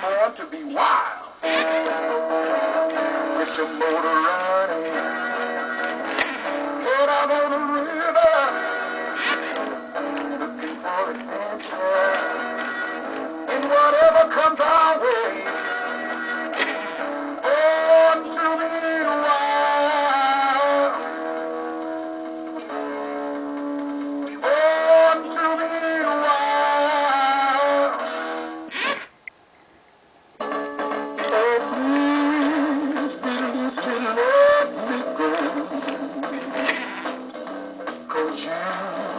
born to be wild. With the motor running, head out on the river, looking for adventure. And what Oh, yeah.